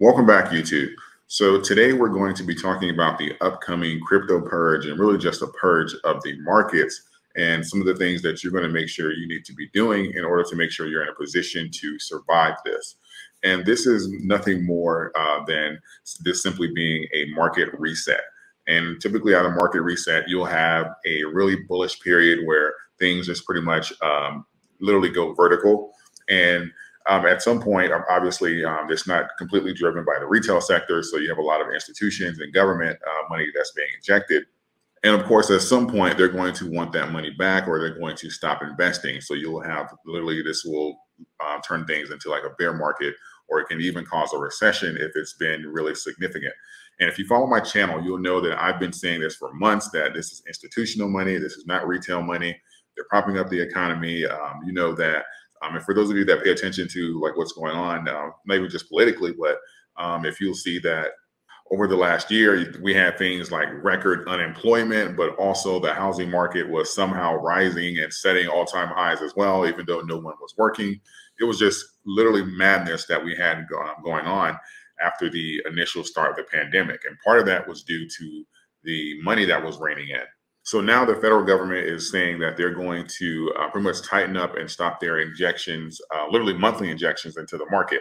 Welcome back, YouTube. So today we're going to be talking about the upcoming crypto purge and really just a purge of the markets and some of the things that you're going to make sure you need to be doing in order to make sure you're in a position to survive this. And this is nothing more uh, than this simply being a market reset. And typically, at a market reset, you'll have a really bullish period where things just pretty much um, literally go vertical. And um, at some point, um, obviously, um, it's not completely driven by the retail sector. So you have a lot of institutions and government uh, money that's being injected. And of course, at some point, they're going to want that money back or they're going to stop investing. So you'll have literally this will uh, turn things into like a bear market or it can even cause a recession if it's been really significant. And if you follow my channel, you'll know that I've been saying this for months that this is institutional money. This is not retail money. They're propping up the economy. Um, you know that um, and for those of you that pay attention to like what's going on, uh, maybe just politically, but um, if you'll see that over the last year, we had things like record unemployment, but also the housing market was somehow rising and setting all time highs as well, even though no one was working. It was just literally madness that we had going on after the initial start of the pandemic. And part of that was due to the money that was raining in. So now the federal government is saying that they're going to uh, pretty much tighten up and stop their injections, uh, literally monthly injections into the market.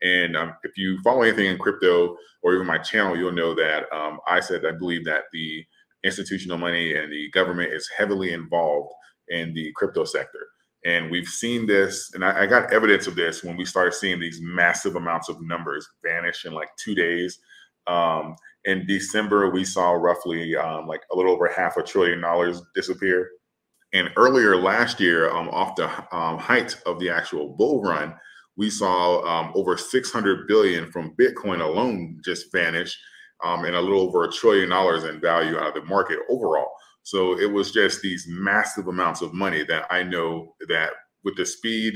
And um, if you follow anything in crypto or even my channel, you'll know that um, I said I believe that the institutional money and the government is heavily involved in the crypto sector. And we've seen this, and I, I got evidence of this when we started seeing these massive amounts of numbers vanish in like two days. Um, in December, we saw roughly um, like a little over half a trillion dollars disappear. And earlier last year, um, off the um, height of the actual bull run, we saw um, over 600 billion from Bitcoin alone just vanish um, and a little over a trillion dollars in value out of the market overall. So it was just these massive amounts of money that I know that with the speed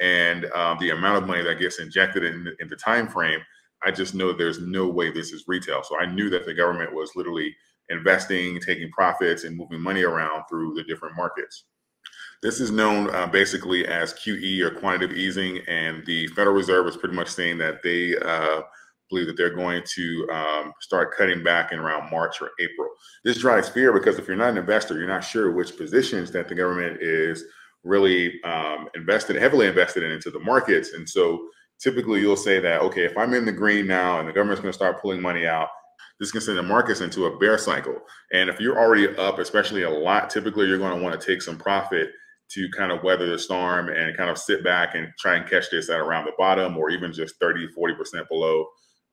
and uh, the amount of money that gets injected in, in the time frame, I just know there's no way this is retail. So I knew that the government was literally investing, taking profits, and moving money around through the different markets. This is known uh, basically as QE or quantitative easing, and the Federal Reserve is pretty much saying that they uh, believe that they're going to um, start cutting back in around March or April. This drives fear because if you're not an investor, you're not sure which positions that the government is really um, invested, heavily invested in into the markets, and so typically you'll say that, okay, if I'm in the green now and the government's going to start pulling money out, this can send the markets into a bear cycle. And if you're already up, especially a lot, typically you're going to want to take some profit to kind of weather the storm and kind of sit back and try and catch this at around the bottom or even just 30, 40% below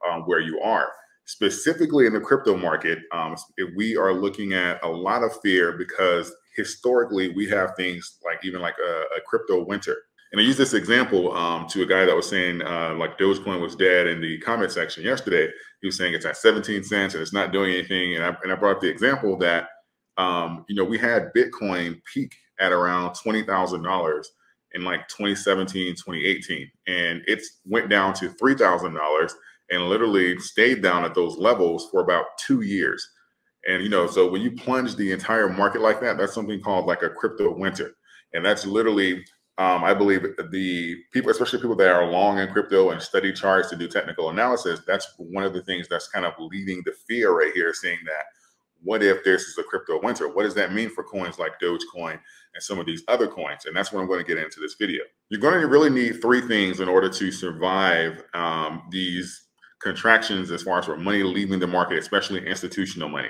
um, where you are. Specifically in the crypto market, um, we are looking at a lot of fear because historically we have things like even like a, a crypto winter and I used this example um, to a guy that was saying uh, like Dogecoin was dead in the comment section yesterday. He was saying it's at 17 cents and it's not doing anything. And I, and I brought up the example that, um, you know, we had Bitcoin peak at around $20,000 in like 2017, 2018. And it went down to $3,000 and literally stayed down at those levels for about two years. And, you know, so when you plunge the entire market like that, that's something called like a crypto winter. And that's literally um, I believe the people, especially people that are long in crypto and study charts to do technical analysis, that's one of the things that's kind of leading the fear right here, saying that what if this is a crypto winter? What does that mean for coins like Dogecoin and some of these other coins? And that's what I'm going to get into this video. You're going to really need three things in order to survive um, these contractions as far as for money leaving the market, especially institutional money.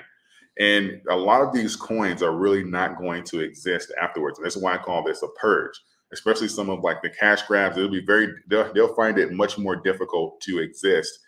And a lot of these coins are really not going to exist afterwards. And that's why I call this a purge especially some of like the cash grabs, it'll be very they'll, they'll find it much more difficult to exist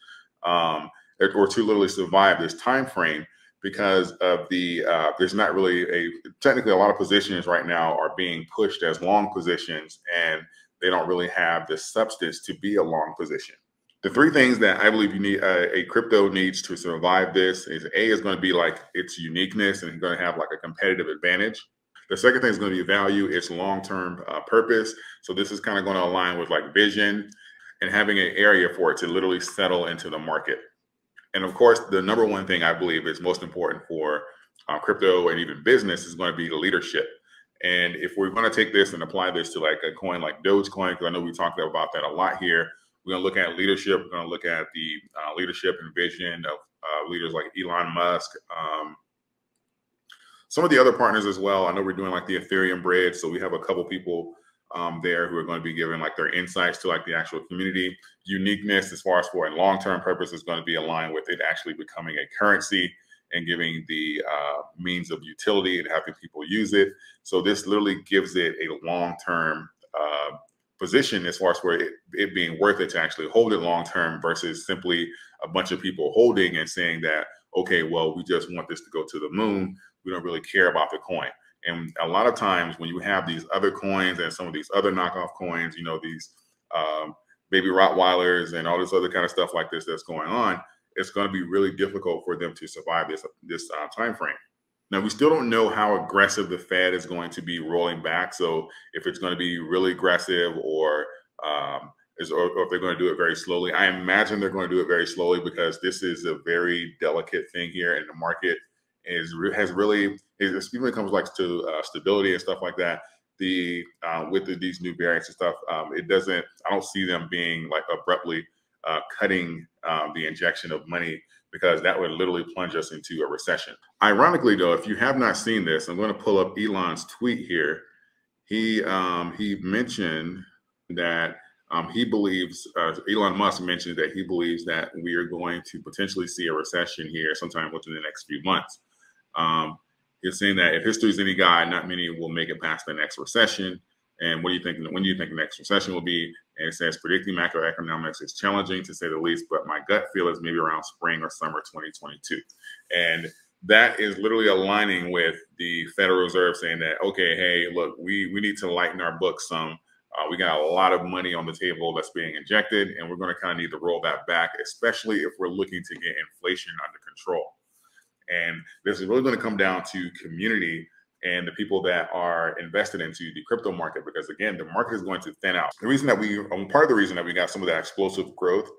um, or to literally survive this time frame because of the uh, there's not really a technically a lot of positions right now are being pushed as long positions and they don't really have the substance to be a long position. The three things that I believe you need uh, a crypto needs to survive this is a is going to be like its uniqueness and going to have like a competitive advantage. The second thing is going to be value, its long-term uh, purpose. So this is kind of going to align with like vision and having an area for it to literally settle into the market. And of course, the number one thing I believe is most important for uh, crypto and even business is going to be the leadership. And if we're going to take this and apply this to like a coin like Dogecoin, because I know we talked about that a lot here, We're going to look at leadership. We're going to look at the uh, leadership and vision of uh, leaders like Elon Musk. Um, some of the other partners as well. I know we're doing like the Ethereum bridge, so we have a couple people um, there who are going to be giving like their insights to like the actual community uniqueness as far as for a long-term purpose is going to be aligned with it actually becoming a currency and giving the uh, means of utility and having people use it. So this literally gives it a long-term uh, position as far as for it, it being worth it to actually hold it long-term versus simply a bunch of people holding and saying that, okay, well, we just want this to go to the moon. We don't really care about the coin. And a lot of times when you have these other coins and some of these other knockoff coins, you know, these um, baby Rottweilers and all this other kind of stuff like this that's going on, it's going to be really difficult for them to survive this this uh, time frame. Now we still don't know how aggressive the Fed is going to be rolling back. So if it's going to be really aggressive or um, is, or, or if they're going to do it very slowly, I imagine they're going to do it very slowly because this is a very delicate thing here, and the market is has really, especially when it comes like to uh, stability and stuff like that. The uh, with the, these new variants and stuff, um, it doesn't. I don't see them being like abruptly uh, cutting um, the injection of money because that would literally plunge us into a recession. Ironically, though, if you have not seen this, I'm going to pull up Elon's tweet here. He um, he mentioned that um, he believes uh, Elon Musk mentioned that he believes that we are going to potentially see a recession here sometime within the next few months. Um, he's saying that if history is any guide, not many will make it past the next recession. And what do you think? When do you think the next recession will be? And it says predicting macroeconomics is challenging to say the least, but my gut feel is maybe around spring or summer 2022. And that is literally aligning with the Federal Reserve saying that, okay, hey, look, we, we need to lighten our books some. Uh, we got a lot of money on the table that's being injected, and we're going to kind of need to roll that back, especially if we're looking to get inflation under control. And this is really going to come down to community and the people that are invested into the crypto market because again the market is going to thin out the reason that we um, part of the reason that we got some of that explosive growth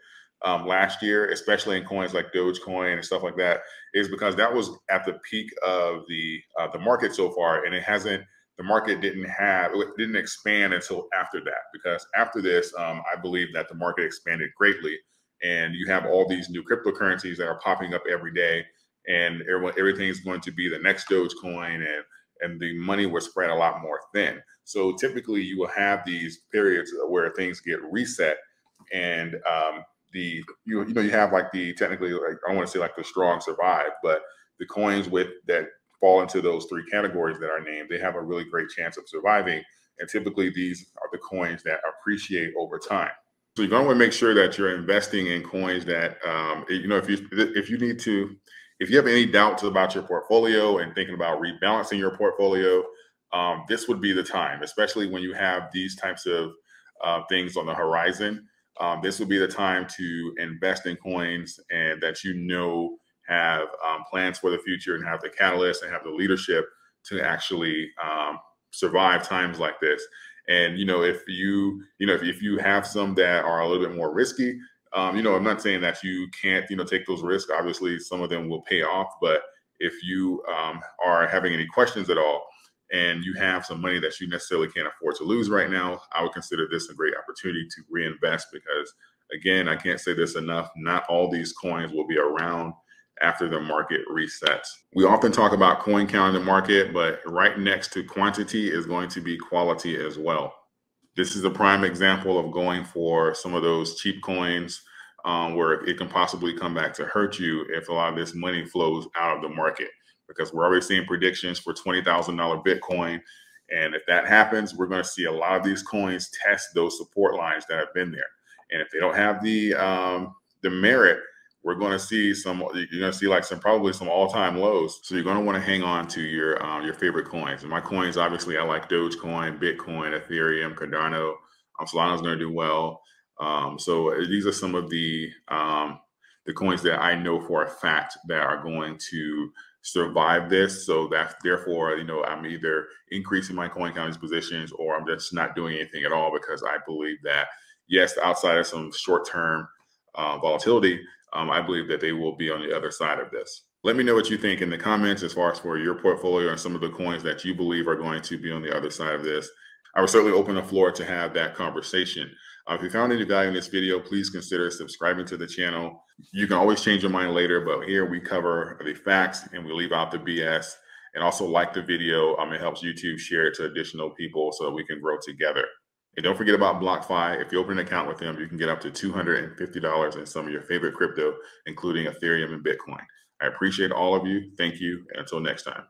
um, last year especially in coins like dogecoin and stuff like that is because that was at the peak of the uh, the market so far and it hasn't the market didn't have it didn't expand until after that because after this um, i believe that the market expanded greatly and you have all these new cryptocurrencies that are popping up every day and everyone everything's going to be the next dogecoin and and the money was spread a lot more thin. So typically, you will have these periods where things get reset, and um, the you you know you have like the technically like I want to say like the strong survive, but the coins with that fall into those three categories that are named, they have a really great chance of surviving. And typically, these are the coins that appreciate over time. So you're going to want to make sure that you're investing in coins that um, you know if you if you need to if you have any doubts about your portfolio and thinking about rebalancing your portfolio, um, this would be the time, especially when you have these types of uh, things on the horizon. Um, this would be the time to invest in coins and that you know have um, plans for the future and have the catalyst and have the leadership to actually um, survive times like this. And you know, if you you know if, if you have some that are a little bit more risky, um, you know, I'm not saying that you can't, you know, take those risks. Obviously, some of them will pay off. But if you um, are having any questions at all and you have some money that you necessarily can't afford to lose right now, I would consider this a great opportunity to reinvest because, again, I can't say this enough. Not all these coins will be around after the market resets. We often talk about coin count in the market, but right next to quantity is going to be quality as well this is a prime example of going for some of those cheap coins um, where it can possibly come back to hurt you if a lot of this money flows out of the market because we're already seeing predictions for $20,000 Bitcoin. And if that happens, we're going to see a lot of these coins test those support lines that have been there. And if they don't have the um, the merit we're going to see some you're going to see like some probably some all-time lows. So you're going to want to hang on to your um, your favorite coins. And my coins obviously i like dogecoin bitcoin ethereum cardano. Um, solana's going to do well. Um, so uh, these are some of the um, the coins that i know for a fact that are going to survive this. So that therefore you know i'm either increasing my coin counting positions or i'm just not doing anything at all because i believe that yes outside of some short-term uh, volatility um, I believe that they will be on the other side of this. Let me know what you think in the comments as far as for your portfolio and some of the coins that you believe are going to be on the other side of this. I would certainly open the floor to have that conversation. Uh, if you found any value in this video, please consider subscribing to the channel. You can always change your mind later, but here we cover the facts and we leave out the BS. And also like the video. Um, it helps YouTube share it to additional people so that we can grow together. And don't forget about BlockFi. If you open an account with them, you can get up to $250 in some of your favorite crypto, including Ethereum and Bitcoin. I appreciate all of you. Thank you. And until next time.